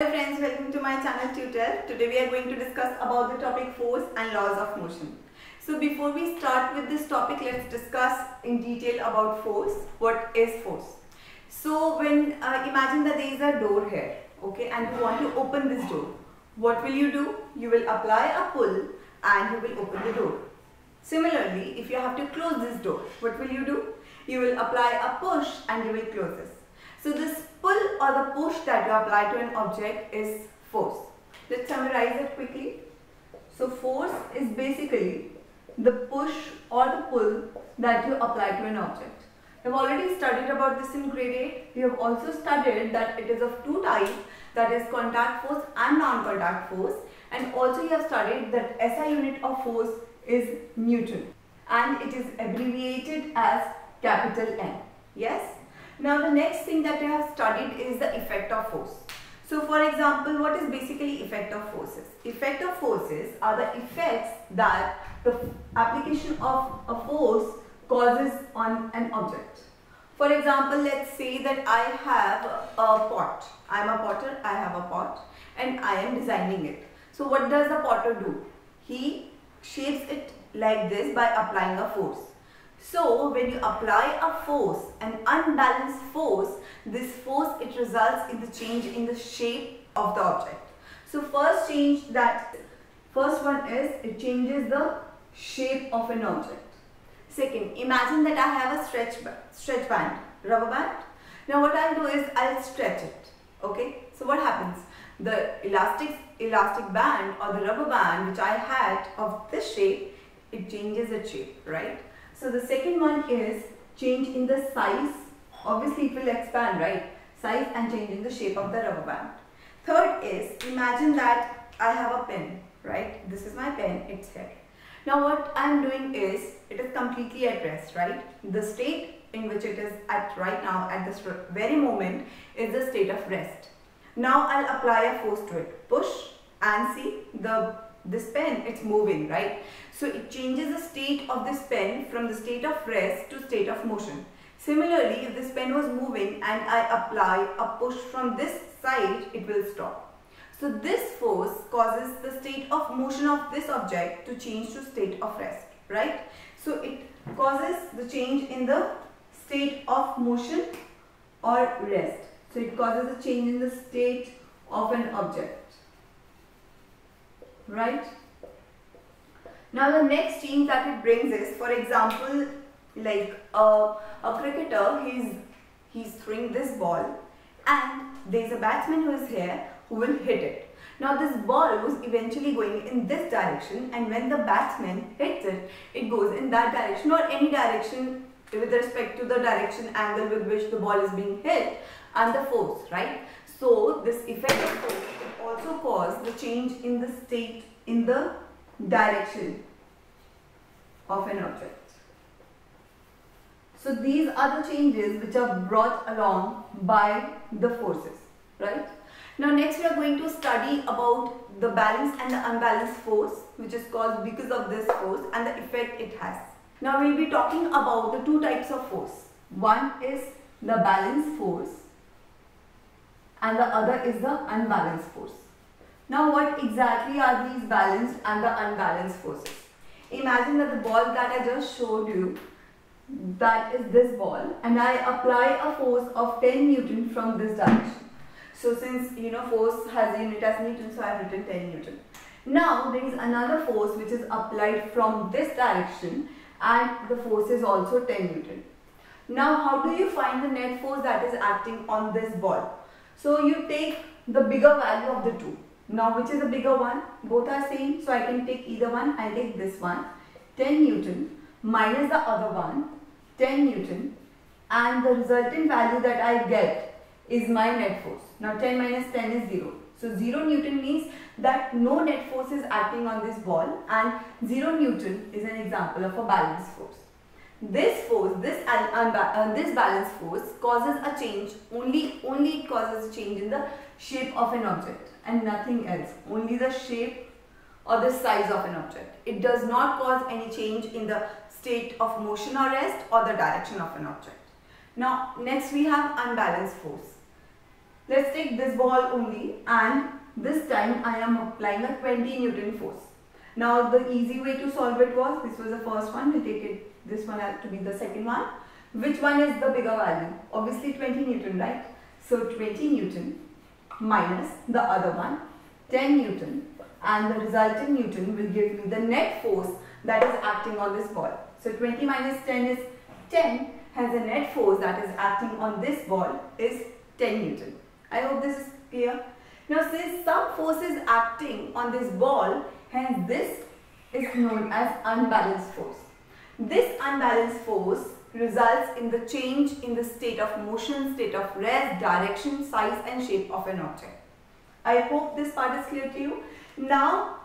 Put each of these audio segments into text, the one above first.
Hello friends, welcome to my channel Tutelf. Today we are going to discuss about the topic force and laws of motion. So before we start with this topic, let's discuss in detail about force. What is force? So when uh, imagine that there is a door here, okay, and you want to open this door. What will you do? You will apply a pull and you will open the door. Similarly, if you have to close this door, what will you do? You will apply a push and you will close this. So this pull or the push that you apply to an object is force. Let's summarize it quickly. So force is basically the push or the pull that you apply to an object. We have already studied about this in grade 8. We have also studied that it is of two types that is contact force and non-contact force and also you have studied that SI unit of force is Newton and it is abbreviated as capital N. Yes? Now the next thing that we have studied is the effect of force. So for example, what is basically effect of forces? Effect of forces are the effects that the application of a force causes on an object. For example, let's say that I have a pot. I am a potter, I have a pot and I am designing it. So what does the potter do? He shapes it like this by applying a force. So when you apply a force, an unbalanced force, this force it results in the change in the shape of the object. So first change that, first one is it changes the shape of an object. Second, imagine that I have a stretch, stretch band, rubber band. Now what I'll do is I'll stretch it. Okay, so what happens? The elastic, elastic band or the rubber band which I had of this shape, it changes its shape, right? So the second one is change in the size. Obviously it will expand, right? Size and change in the shape of the rubber band. Third is, imagine that I have a pen, right? This is my pen, it's here. Now what I am doing is, it is completely at rest, right? The state in which it is at right now, at this very moment, is the state of rest. Now I'll apply a force to it. Push and see the this pen, it's moving, right? So it changes the state of this pen from the state of rest to state of motion. Similarly, if this pen was moving and I apply a push from this side, it will stop. So this force causes the state of motion of this object to change to state of rest, right? So it causes the change in the state of motion or rest. So it causes a change in the state of an object, right? Now the next change that it brings is, for example, like a, a cricketer, he's, he's throwing this ball and there's a batsman who is here who will hit it. Now this ball was eventually going in this direction and when the batsman hits it, it goes in that direction or any direction with respect to the direction angle with which the ball is being hit and the force, right? So this effect of force can also cause the change in the state in the direction of an object. So these are the changes which are brought along by the forces, right? Now next we are going to study about the balanced and the unbalanced force which is caused because of this force and the effect it has. Now we will be talking about the two types of force. One is the balanced force and the other is the unbalanced force. Now what exactly are these balanced and the unbalanced forces? Imagine that the ball that I just showed you, that is this ball and I apply a force of 10 Newton from this direction. So since you know force has unit as Newton, so I have written 10 Newton. Now there is another force which is applied from this direction and the force is also 10 Newton. Now how do you find the net force that is acting on this ball? So you take the bigger value of the two. Now which is the bigger one? Both are same. So I can take either one. I'll take this one. 10 Newton minus the other one. 10 Newton. And the resultant value that I get is my net force. Now 10 minus 10 is 0. So 0 Newton means that no net force is acting on this ball and 0 Newton is an example of a balanced force. This force, this, uh, this balanced force causes a change, only, only it causes a change in the shape of an object and nothing else. Only the shape or the size of an object. It does not cause any change in the state of motion or rest or the direction of an object. Now next we have unbalanced force. let's take this ball only and this time I am applying a 20 Newton force. Now the easy way to solve it was, this was the first one, we take it, this one has to be the second one. Which one is the bigger value? Obviously 20 Newton, right? So 20 Newton minus the other one, 10 Newton and the resulting Newton will give me the net force that is acting on this ball. So 20 minus 10 is 10 has a net force that is acting on this ball is 10 Newton. I hope this is clear. Now since some force is acting on this ball, hence this is known as unbalanced force. This unbalanced force results in the change in the state of motion, state of rest, direction, size and shape of an object. I hope this part is clear to you. Now,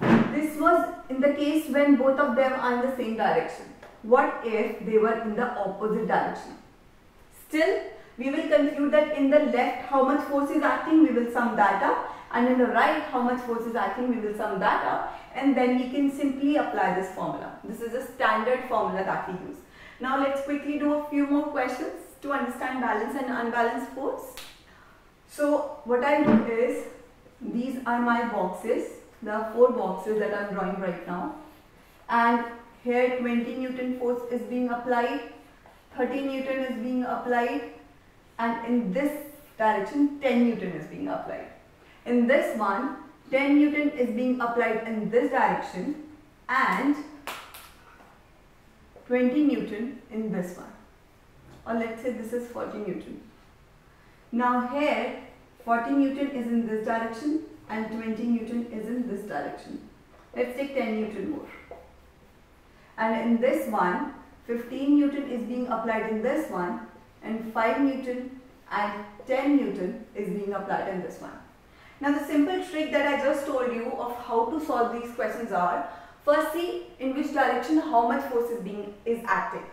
this was in the case when both of them are in the same direction. What if they were in the opposite direction? Still, we will conclude that in the left how much force is acting, we will sum that up and in the right how much force is acting, we will sum that up and then we can simply apply this formula. This is a standard formula that we use. Now let's quickly do a few more questions to understand balance and unbalanced force. So what I do is, these are my boxes. Are four boxes that I'm drawing right now. And here 20 Newton force is being applied, 30 Newton is being applied, and in this direction 10 Newton is being applied. In this one, 10 Newton is being applied in this direction and 20 Newton in this one. Or let's say this is 40 Newton. Now here 40 Newton is in this direction and 20 Newton is in this direction. Let's take 10 Newton more. And in this one, 15 Newton is being applied in this one and 5 Newton and 10 Newton is being applied in this one. Now the simple trick that I just told you of how to solve these questions are, first see in which direction how much force is being is acting.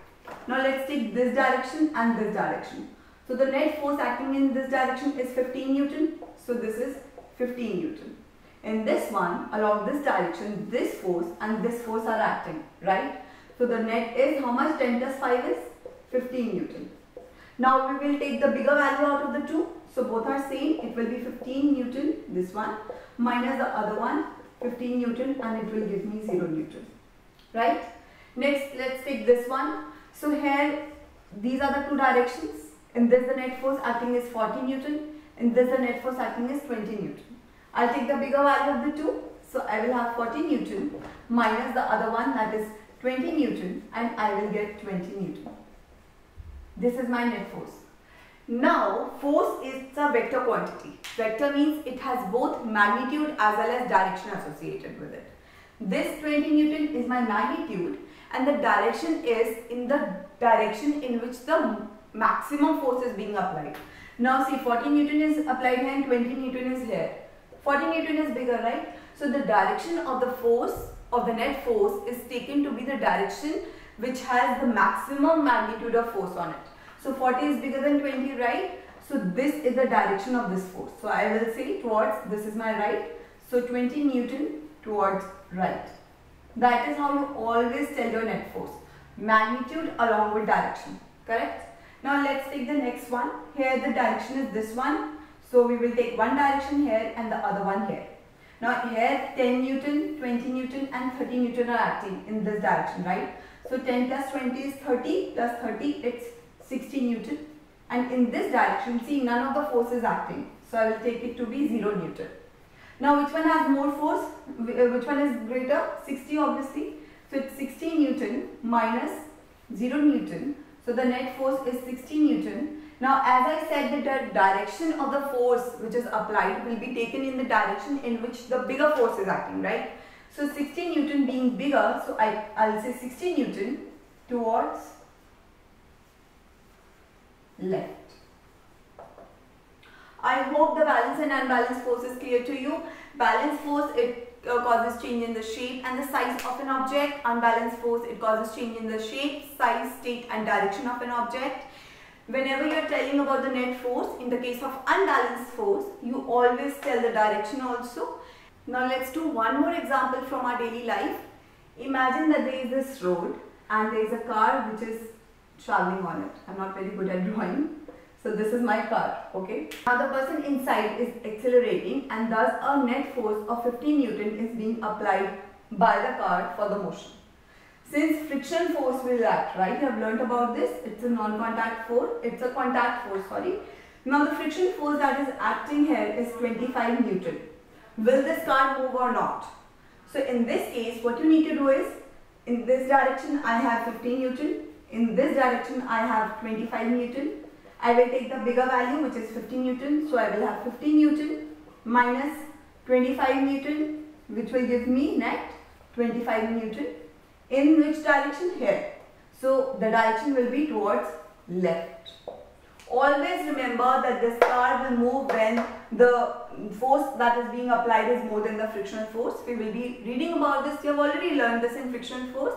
Now let's take this direction and this direction. So the net force acting in this direction is 15 Newton. So this is 15 Newton. In this one, along this direction, this force and this force are acting, right? So the net is how much 10 plus 5 is 15 Newton. Now we will take the bigger value out of the two. So both are same. It will be 15 Newton, this one, minus the other one, 15 Newton and it will give me 0 Newton. Right? Next, let's take this one. So here, these are the two directions. In this the net force acting is 40 Newton. In this the net force acting is 20 Newton. I'll take the bigger value of the two. So I will have 40 Newton minus the other one that is 20 Newton and I will get 20 Newton. This is my net force. Now, force is a vector quantity. Vector means it has both magnitude as well as direction associated with it. This 20 Newton is my magnitude and the direction is in the direction in which the maximum force is being applied. Now see 40 Newton is applied here and 20 Newton is here. 40 Newton is bigger, right? So the direction of the force of the net force is taken to be the direction which has the maximum magnitude of force on it. So 40 is bigger than 20, right? So this is the direction of this force. So I will say towards, this is my right. So 20 Newton towards right. That is how you always tell your net force. Magnitude along with direction. Correct? Now let's take the next one. Here the direction is this one. So we will take one direction here and the other one here. Now here 10 Newton, 20 Newton and 30 Newton are acting in this direction, right? So 10 plus 20 is 30 plus 30 it's 60 Newton. And in this direction, see none of the force is acting. So I will take it to be 0 Newton. Now which one has more force? Uh, which one is greater? 60 obviously. So it's 60 Newton minus 0 Newton so the net force is 60 Newton. Now as I said the direction of the force which is applied will be taken in the direction in which the bigger force is acting, right? So 60 Newton being bigger, so I, I'll say 60 Newton towards left. I hope the balance and unbalanced force is clear to you. Balance force, it uh, causes change in the shape and the size of an object. Unbalanced force, it causes change in the shape, size, state and direction of an object. Whenever you are telling about the net force, in the case of unbalanced force, you always tell the direction also. Now let's do one more example from our daily life. Imagine that there is this road and there is a car which is traveling on it. I'm not very good at drawing. So this is my car, okay. Now the person inside is accelerating and thus a net force of 15 Newton is being applied by the car for the motion. Since friction force will act, right? You have learnt about this. It's a non-contact force. It's a contact force, sorry. Now the friction force that is acting here is 25 Newton. Will this car move or not? So in this case, what you need to do is, in this direction I have 15 Newton. In this direction I have 25 Newton. I will take the bigger value which is 15 Newton. So I will have 15 Newton minus 25 Newton which will give me net 25 Newton in which direction? Here. So the direction will be towards left. Always remember that this car will move when the force that is being applied is more than the frictional force. We will be reading about this. You have already learned this in frictional force.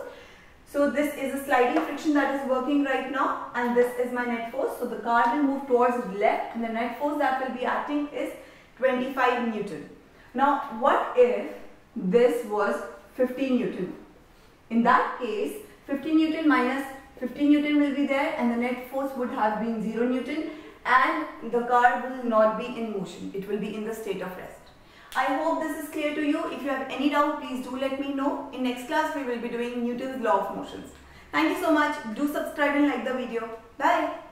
So this is a sliding friction that is working right now and this is my net force. So the car will move towards left and the net force that will be acting is 25 Newton. Now what if this was 15 Newton? In that case, 15 Newton minus 15 Newton will be there and the net force would have been 0 Newton and the car will not be in motion. It will be in the state of rest. I hope this is clear to you. If you have any doubt, please do let me know. In next class, we will be doing Newton's law of motions. Thank you so much. Do subscribe and like the video. Bye.